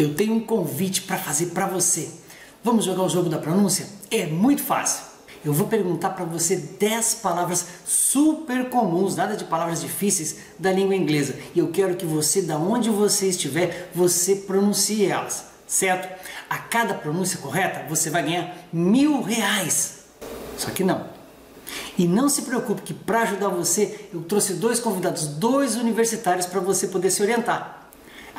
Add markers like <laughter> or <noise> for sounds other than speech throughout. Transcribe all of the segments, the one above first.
Eu tenho um convite para fazer para você. Vamos jogar o jogo da pronúncia? É muito fácil. Eu vou perguntar para você 10 palavras super comuns, nada de palavras difíceis da língua inglesa. E eu quero que você, da onde você estiver, você pronuncie elas, certo? A cada pronúncia correta, você vai ganhar mil reais. Só que não. E não se preocupe que para ajudar você, eu trouxe dois convidados, dois universitários para você poder se orientar.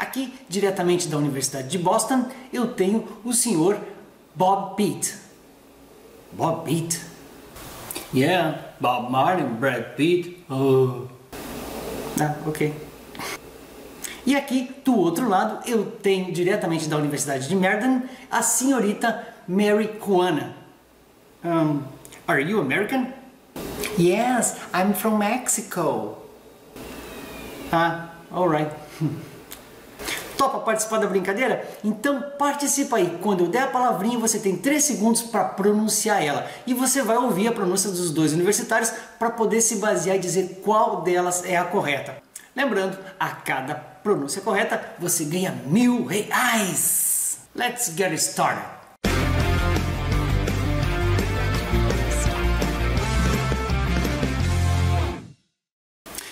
Aqui, diretamente da Universidade de Boston, eu tenho o senhor Bob Pitt. Bob Pitt? Yeah, Bob Martin, Brad Pitt. Oh. Ah, ok. E aqui, do outro lado, eu tenho diretamente da Universidade de Meriden a senhorita Mary Kuana. Um, are you American? Yes, I'm from Mexico. Ah, alright. <laughs> Topa participar da brincadeira? Então participa aí. Quando eu der a palavrinha, você tem 3 segundos para pronunciar ela. E você vai ouvir a pronúncia dos dois universitários para poder se basear e dizer qual delas é a correta. Lembrando, a cada pronúncia correta você ganha mil reais. Let's get started.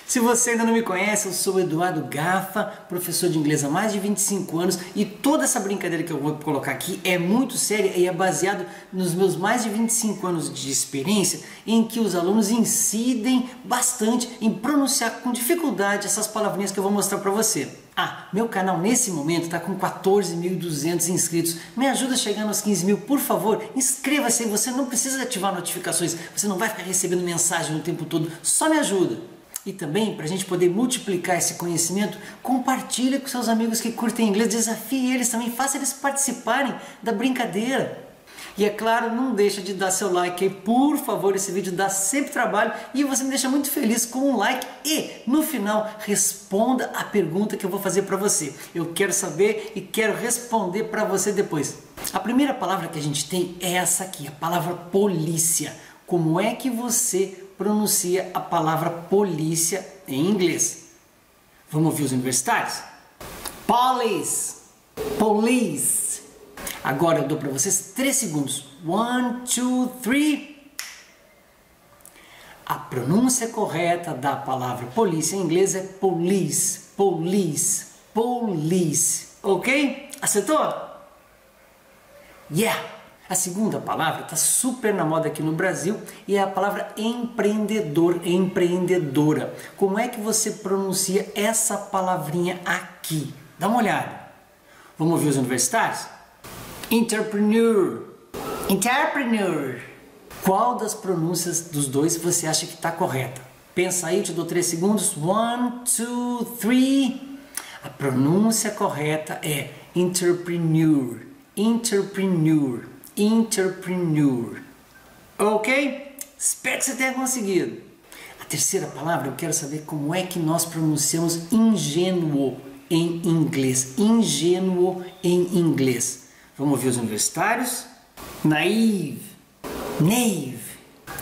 Se você ainda não me conhece, eu sou Eduardo Gafa, professor de inglês há mais de 25 anos e toda essa brincadeira que eu vou colocar aqui é muito séria e é baseado nos meus mais de 25 anos de experiência em que os alunos incidem bastante em pronunciar com dificuldade essas palavrinhas que eu vou mostrar para você. Ah, meu canal nesse momento está com 14.200 inscritos. Me ajuda chegando aos 15 mil, por favor. Inscreva-se você não precisa ativar notificações, você não vai ficar recebendo mensagem o tempo todo, só me ajuda. E também, para a gente poder multiplicar esse conhecimento, compartilhe com seus amigos que curtem inglês, desafie eles também, faça eles participarem da brincadeira. E é claro, não deixa de dar seu like aí, por favor, esse vídeo dá sempre trabalho e você me deixa muito feliz com um like e no final responda a pergunta que eu vou fazer para você. Eu quero saber e quero responder para você depois. A primeira palavra que a gente tem é essa aqui, a palavra polícia. Como é que você pronuncia a palavra polícia em inglês. Vamos ouvir os universitários? Police. Police. Agora eu dou para vocês três segundos. One, two, three. A pronúncia correta da palavra polícia em inglês é police, police, police. Ok? Acertou? Yeah! A segunda palavra está super na moda aqui no Brasil e é a palavra empreendedor, empreendedora. Como é que você pronuncia essa palavrinha aqui? Dá uma olhada. Vamos ouvir os universitários? Entrepreneur. Entrepreneur. Qual das pronúncias dos dois você acha que está correta? Pensa aí, te dou três segundos. One, two, three. A pronúncia correta é entrepreneur. Entrepreneur entrepreneur. Ok? Espero que você tenha conseguido. A terceira palavra eu quero saber como é que nós pronunciamos ingênuo em inglês. Ingênuo em inglês. Vamos ouvir os universitários? Naive. Naive.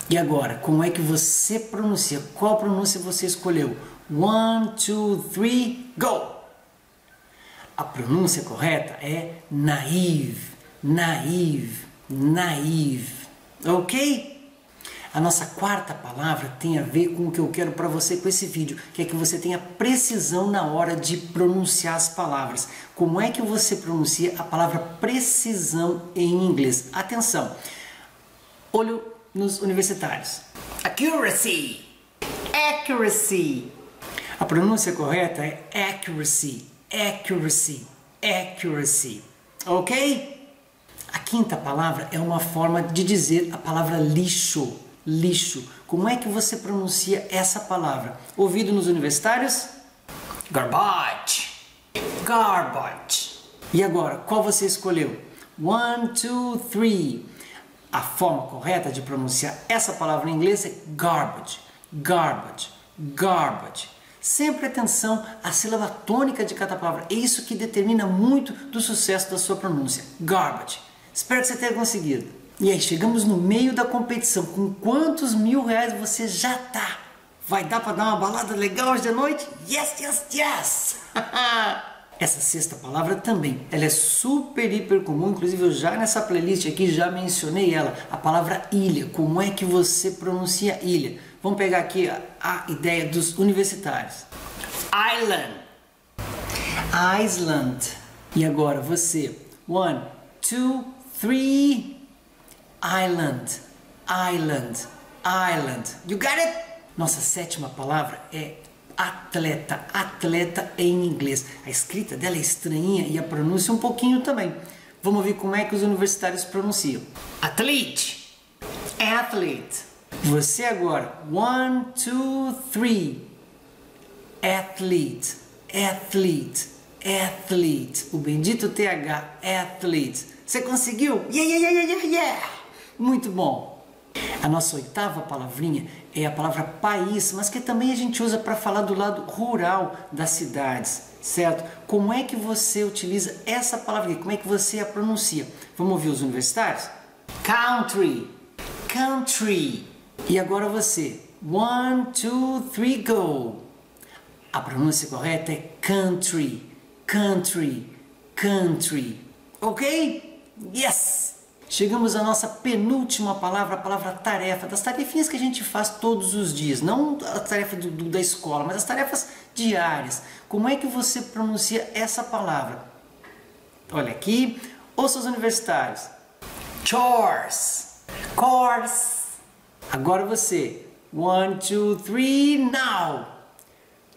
E agora, como é que você pronuncia? Qual pronúncia você escolheu? One, two, three, go! A pronúncia correta é naive. Naive naive, ok? A nossa quarta palavra tem a ver com o que eu quero para você com esse vídeo, que é que você tenha precisão na hora de pronunciar as palavras. Como é que você pronuncia a palavra precisão em inglês? Atenção, olho nos universitários. Accuracy, accuracy. A pronúncia correta é accuracy, accuracy, accuracy, ok? A quinta palavra é uma forma de dizer a palavra lixo. Lixo. Como é que você pronuncia essa palavra? Ouvido nos universitários? Garbage. Garbage. E agora, qual você escolheu? One, two, three. A forma correta de pronunciar essa palavra em inglês é garbage. Garbage. Garbage. Sempre atenção à sílaba tônica de cada palavra. É isso que determina muito do sucesso da sua pronúncia. Garbage. Espero que você tenha conseguido. E aí, chegamos no meio da competição. Com quantos mil reais você já tá? Vai dar para dar uma balada legal hoje de noite? Yes, yes, yes! <laughs> Essa sexta palavra também, ela é super, hiper comum, inclusive eu já nessa playlist aqui já mencionei ela, a palavra ilha. Como é que você pronuncia ilha? Vamos pegar aqui a, a ideia dos universitários. Island. Island. E agora você. One, two, three. Island. Island. Island. You got it? Nossa sétima palavra é atleta. Atleta em inglês. A escrita dela é estranha e a pronúncia um pouquinho também. Vamos ver como é que os universitários pronunciam. Athlete. Athlete. Você agora. One, two, three. Athlete. Athlete. Athlete. O bendito TH. Athlete. Você conseguiu? Yeah, yeah, yeah, yeah, yeah. Muito bom. A nossa oitava palavrinha é a palavra país, mas que também a gente usa para falar do lado rural das cidades, certo? Como é que você utiliza essa palavra? Como é que você a pronuncia? Vamos ouvir os universitários? Country, country. E agora você. One, two, three, go. A pronúncia correta é country, country, country. Ok? Yes! Chegamos à nossa penúltima palavra, a palavra tarefa, das tarefinhas que a gente faz todos os dias, não a tarefa do, do, da escola, mas as tarefas diárias. Como é que você pronuncia essa palavra? Olha aqui, ouça os universitários. Chores, chores. Agora você. One, two, three, now.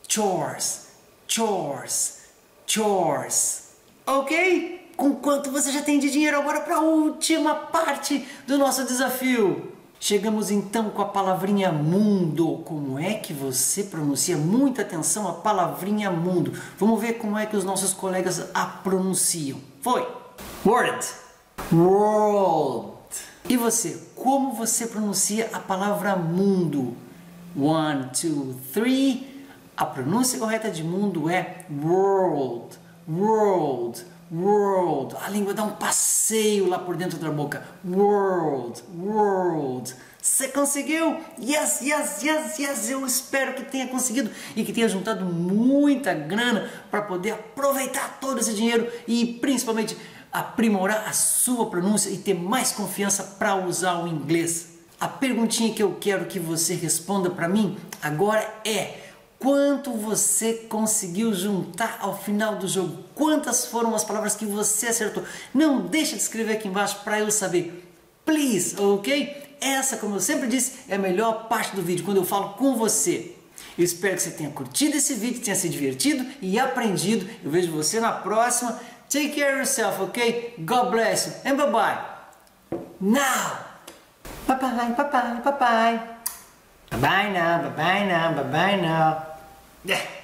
Chores, chores, chores. Ok? Com quanto você já tem de dinheiro agora para a última parte do nosso desafio. Chegamos então com a palavrinha mundo. Como é que você pronuncia? Muita atenção a palavrinha mundo. Vamos ver como é que os nossos colegas a pronunciam. Foi. Word. World. E você? Como você pronuncia a palavra mundo? One, two, three. A pronúncia correta de mundo é world. World world. A língua dá um passeio lá por dentro da boca. World, world. Você conseguiu? Yes, yes, yes, yes. Eu espero que tenha conseguido e que tenha juntado muita grana para poder aproveitar todo esse dinheiro e principalmente aprimorar a sua pronúncia e ter mais confiança para usar o inglês. A perguntinha que eu quero que você responda para mim agora é: quanto você conseguiu juntar ao final do jogo, quantas foram as palavras que você acertou. Não deixe de escrever aqui embaixo para eu saber. Please, ok? Essa, como eu sempre disse, é a melhor parte do vídeo, quando eu falo com você. Eu espero que você tenha curtido esse vídeo, tenha se divertido e aprendido. Eu vejo você na próxima. Take care of yourself, ok? God bless you and bye bye. Now! Bye bye, bye bye, bye bye. Bye bye now, bye bye now, bye bye now. Yeah.